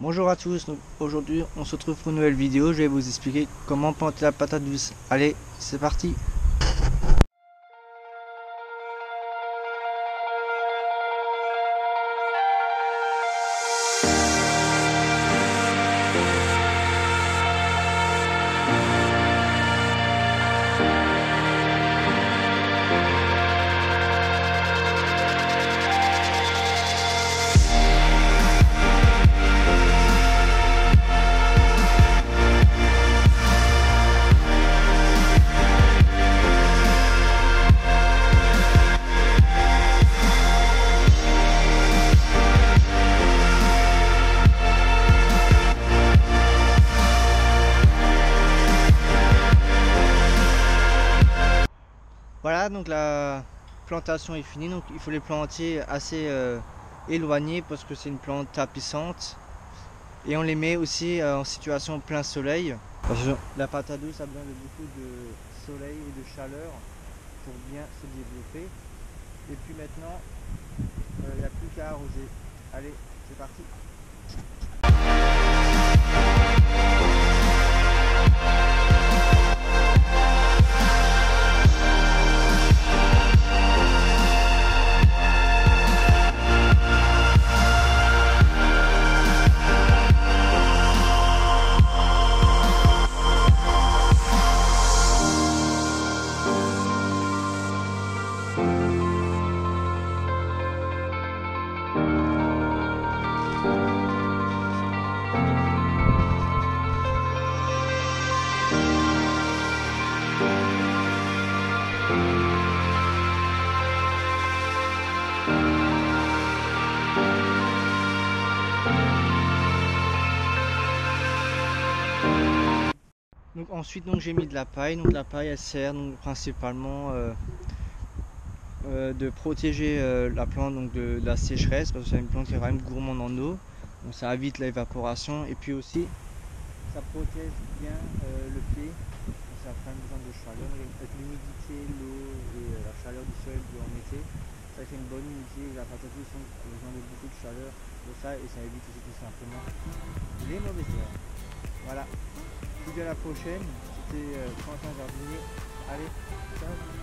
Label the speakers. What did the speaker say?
Speaker 1: Bonjour à tous, aujourd'hui on se retrouve pour une nouvelle vidéo, je vais vous expliquer comment planter la patate douce. Allez, c'est parti Voilà, donc la plantation est finie, donc il faut les planter assez euh, éloignés parce que c'est une plante tapissante. Et on les met aussi euh, en situation plein soleil. Parce que la patate douce a besoin de beaucoup de soleil et de chaleur pour bien se développer. Et puis maintenant, euh, il n'y a plus qu'à arroser. Allez, c'est parti Donc ensuite donc j'ai mis de la paille. Donc la paille elle sert donc principalement euh, euh, de protéger euh, la plante donc de, la sécheresse parce que c'est une plante qui est vraiment gourmande en eau. Donc ça évite l'évaporation et puis aussi ça protège bien le pied. Ça a besoin de chaleur avec l'eau et la chaleur du sol en été. Ça fait une bonne humidité. La patate douce a besoin de beaucoup de chaleur pour ça et ça évite tout simplement les mauvaises herbes. Voilà. Je vous dis à la prochaine. C'était euh, Quentin Jardinier. Allez, ciao